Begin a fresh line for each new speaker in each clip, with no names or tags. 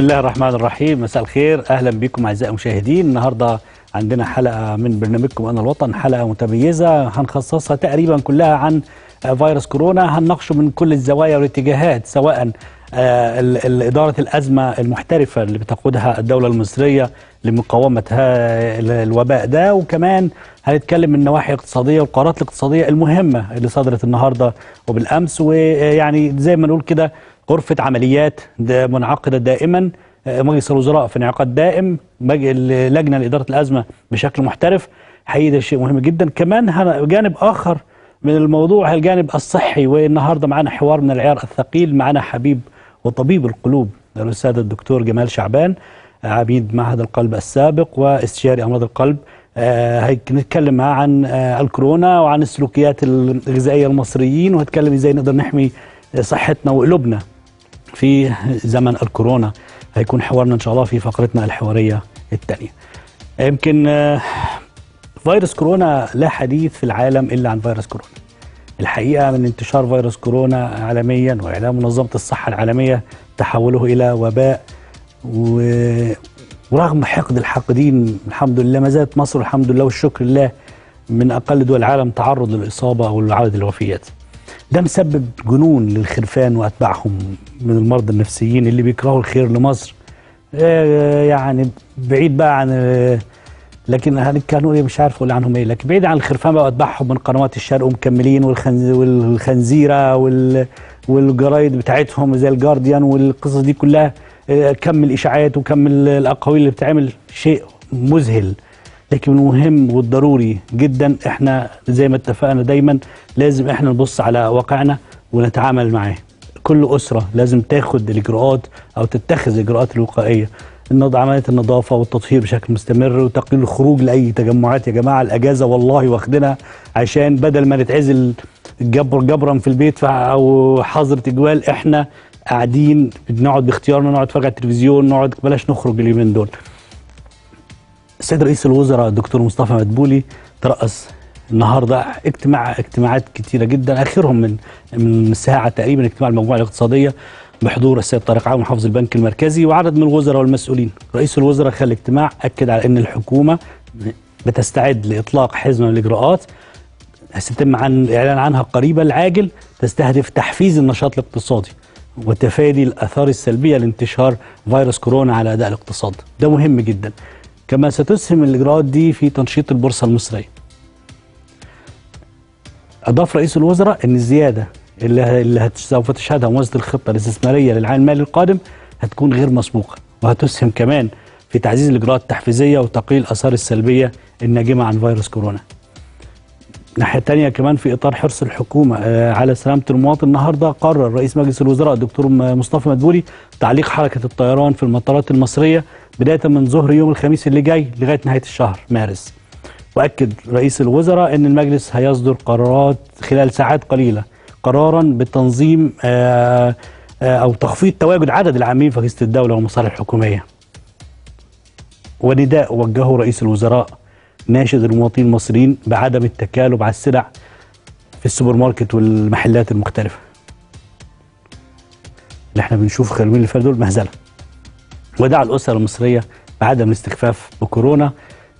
بسم الله الرحمن الرحيم. مساء الخير. أهلا بكم أعزائي المشاهدين. النهارده عندنا حلقة من برنامجكم أنا الوطن حلقة متميزة هنخصصها تقريبا كلها عن فيروس كورونا. هنناقشه من كل الزوايا والاتجاهات سواء آه، إدارة الأزمة المحترفة اللي بتقودها الدولة المصرية لمقاومة الوباء ده. وكمان هنتكلم من النواحي الاقتصادية والقرارات الاقتصادية المهمة اللي صدرت النهاردة وبالأمس. ويعني زي ما نقول كده غرفة عمليات دا- منعقدة دائما. آه، مجلس الوزراء في انعقاد دائم. اللجنة لإدارة الأزمة بشكل محترف. حقيقي ده شيء مهم جدا. كمان جانب آخر من الموضوع الجانب الصحي والنهارده معانا حوار من العيار الثقيل معانا حبيب وطبيب القلوب الأستاذ الدكتور جمال شعبان عميد معهد القلب السابق واستشاري أمراض القلب. آه، هنتكلم معاه عن آه، الكورونا وعن السلوكيات الغذائية المصريين وهنتكلم إزاي نقدر نحمي صحتنا وقلوبنا. في زمن الكورونا هيكون حوارنا إن شاء الله في فقرتنا الحوارية الثانية يمكن آه، فيروس كورونا لا حديث في العالم إلا عن فيروس كورونا. الحقيقة من انتشار فيروس كورونا عالميا وإعلام منظمة الصحة العالمية تحوله إلى وباء و... ورغم حقد الحاقدين الحمد لله ما زالت مصر الحمد لله والشكر لله من أقل دول العالم تعرض للإصابة أو لعدد الوفيات. ده مسبب جنون للخرفان وأتباعهم من المرضى النفسيين اللي بيكرهوا الخير لمصر. آه، يعني بعيد بقى عن آه، لكن كانوا إيه؟ مش عارف أقول عنهم إيه. لكن بعيد عن الخرفان بقى وأتباعهم من قنوات الشرق ومكملين والخنز والخنزيرة وال والجرايد بتاعتهم زي الجارديان والقصص دي كلها. آه، كم الإشاعات وكم ال- الأقاويل اللي بتعمل شيء مذهل. لكن المهم والضروري جدا. إحنا زي ما اتفقنا دايما لازم إحنا نبص على واقعنا ونتعامل معاه. كل أسرة لازم تاخد الإجراءات أو تتخذ الاجراءات الوقائية. النض عملية النظافة والتطهير بشكل مستمر وتقليل الخروج لأي تجمعات. يا جماعة الأجازة والله واخدينها عشان بدل ما نتعزل جبر جبرا في البيت أو حظر تجوال إحنا قاعدين بنقعد باختيارنا نقعد نتفرج على التلفزيون نقعد بلاش نخرج اليومين دول. السيد رئيس الوزراء الدكتور مصطفى مدبولي ترأس النهارده اجتماع اجتماعات كتيرة جدا آخرهم من من ساعة تقريبا اجتماع المجموعة الاقتصادية بحضور السيد طارق عامر محافظ البنك المركزي وعدد من الوزراء والمسؤولين. رئيس الوزراء خلال الاجتماع أكد على إن الحكومة بتستعد لإطلاق حزمه من الاجراءات سيتم عن الاعلان عنها قريبا العاجل تستهدف تحفيز النشاط الاقتصادي وتفادي الآثار السلبية لانتشار فيروس كورونا على أداء الاقتصاد. ده مهم جدا. كما ستسهم الإجراءات دي في تنشيط البورصة المصرية. أضاف رئيس الوزراء إن الزيادة اللي سوف تشهدها موازنه الخطة الاستثمارية للعام المالي القادم هتكون غير مسبوقة وهتسهم كمان في تعزيز الإجراءات التحفيزية وتقليل الاثار السلبية الناجمة عن فيروس كورونا. ناحية تانية كمان في إطار حرص الحكومة آه، على سلامة المواطن النهاردة قرر رئيس مجلس الوزراء الدكتور مصطفى مدبولي تعليق حركة الطيران في المطارات المصرية بداية من ظهر يوم الخميس اللي جاي لغاية نهاية الشهر مارس. وأكد رئيس الوزراء أن المجلس هيصدر قرارات خلال ساعات قليلة قرارا بتنظيم آه، آه، أو تخفيض تواجد عدد العاملين في أجهزة الدولة والمصالح الحكومية. ونداء وجهه رئيس الوزراء ناشد المواطنين المصريين بعدم التكالب على السلع في السوبر ماركت والمحلات المختلفة. اللي إحنا بنشوف خلال اللي دول مهزلة ودعا الأسر المصرية بعدم الاستخفاف بكورونا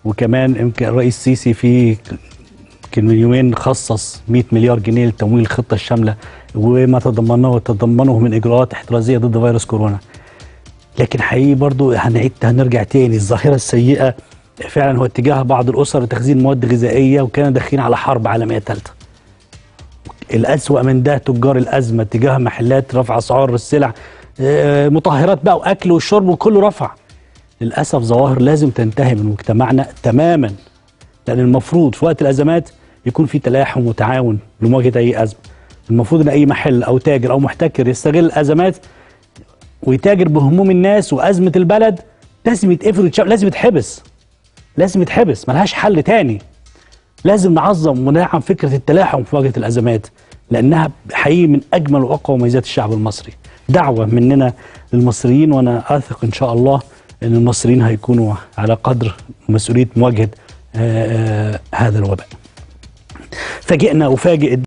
وكمان يمكن الرئيس السيسي في يمكن من يومين خصص 100 مليار جنيه لتمويل الخطة الشاملة وما تضمنه وتضمنه من إجراءات احترازية ضد فيروس كورونا. لكن حقيقي برضو هنعيد هنرجع تاني. الظاهرة السيئة فعلا هو اتجاه بعض الأسر لتخزين مواد غذائية وكانوا داخلين على حرب عالمية ثالثة الأسوأ من ده تجار الأزمة تجاه محلات رفع أسعار السلع مطهرات بقى وأكل والشرب وكله رفع. للأسف ظواهر لازم تنتهي من مجتمعنا تماما لأن المفروض في وقت الأزمات يكون في تلاحم وتعاون لمواجهة أي أزمة. المفروض أن أي محل أو تاجر أو محتكر يستغل الأزمات ويتاجر بهموم الناس وأزمة البلد لازم يتقفل ويتشاب لازم يتحبس. لازم يتحبس ملهاش حل تاني. لازم نعظم وندعم فكرة التلاحم في مواجهة الأزمات. لأنها حقيقي من أجمل وأقوى مميزات الشعب المصري. دعوة مننا للمصريين وأنا أثق إن شاء الله أن المصريين هيكونوا على قدر مسؤولية مواجهة آه، آه، هذا الوباء. فاجئنا وفاجئ